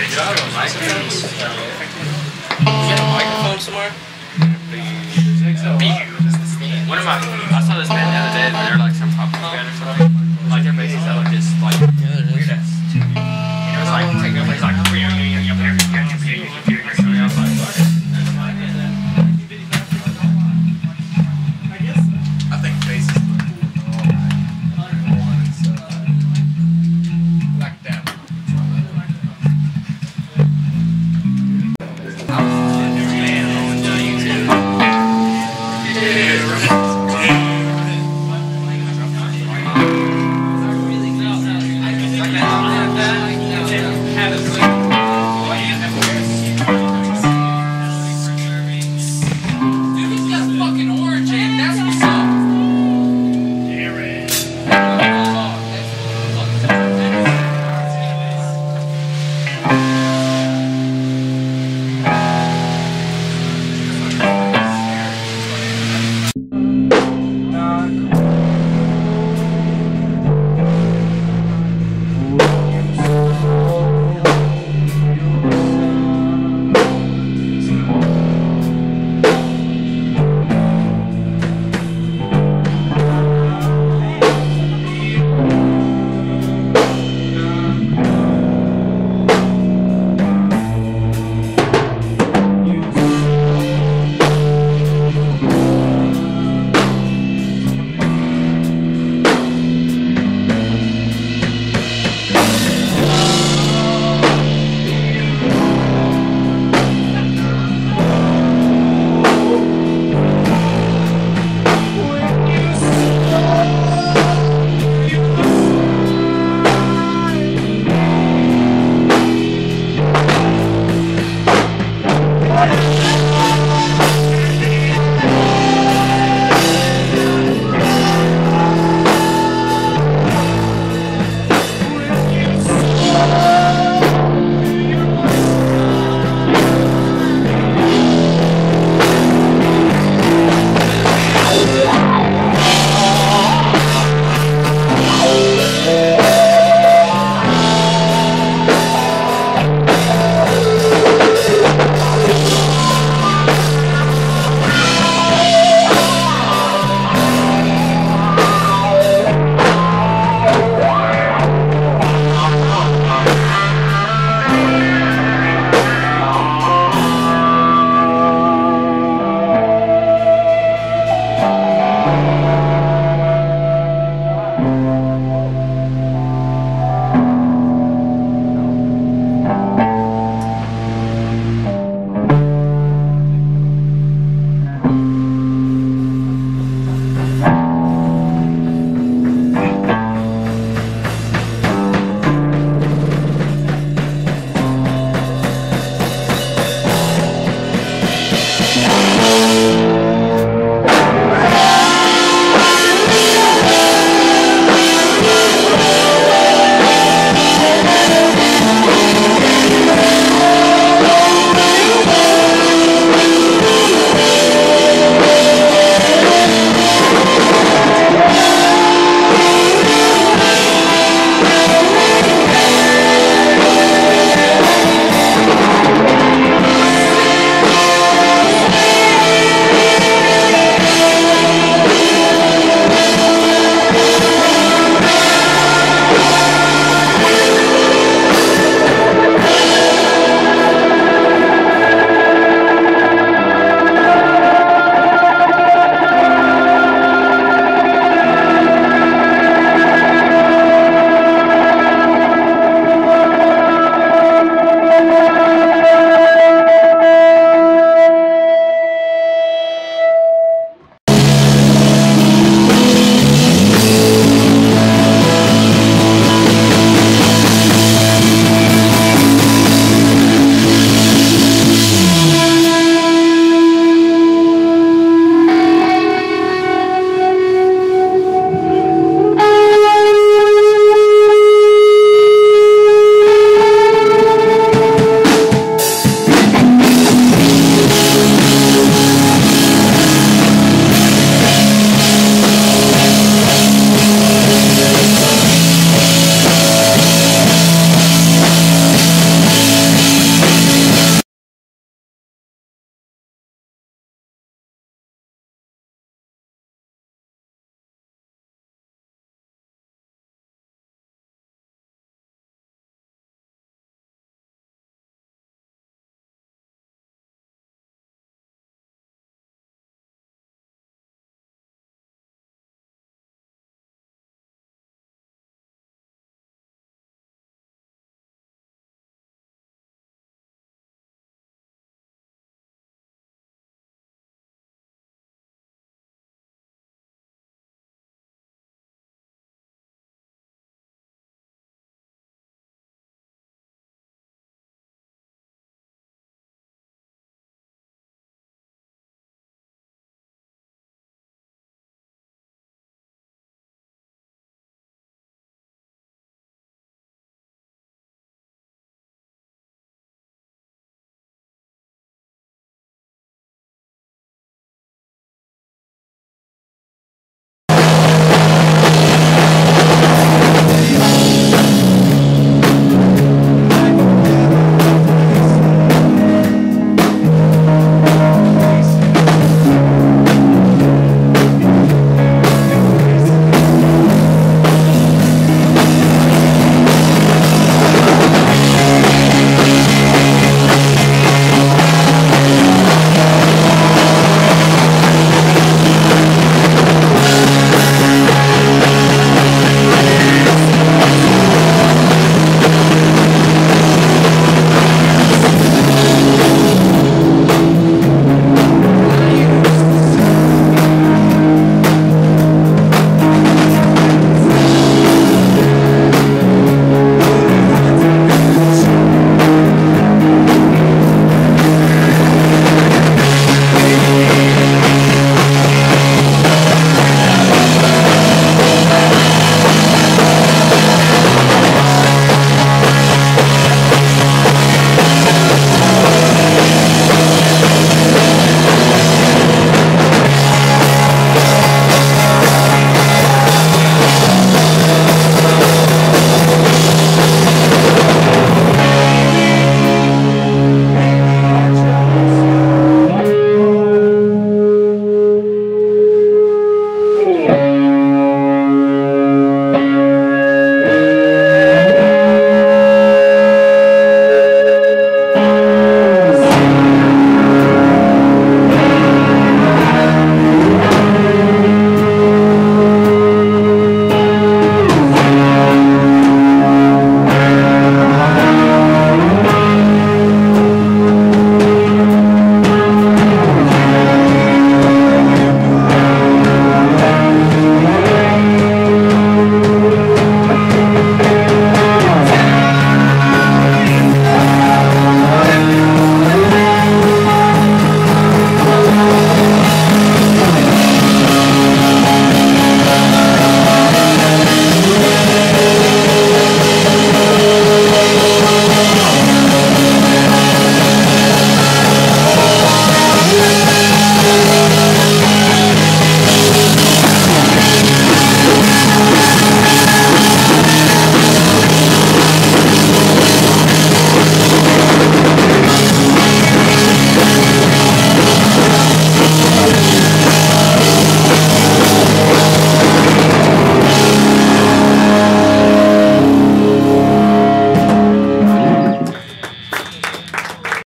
Microphones? You got a microphone somewhere? One of my, I saw this band the other day, and they're like some pop band or something.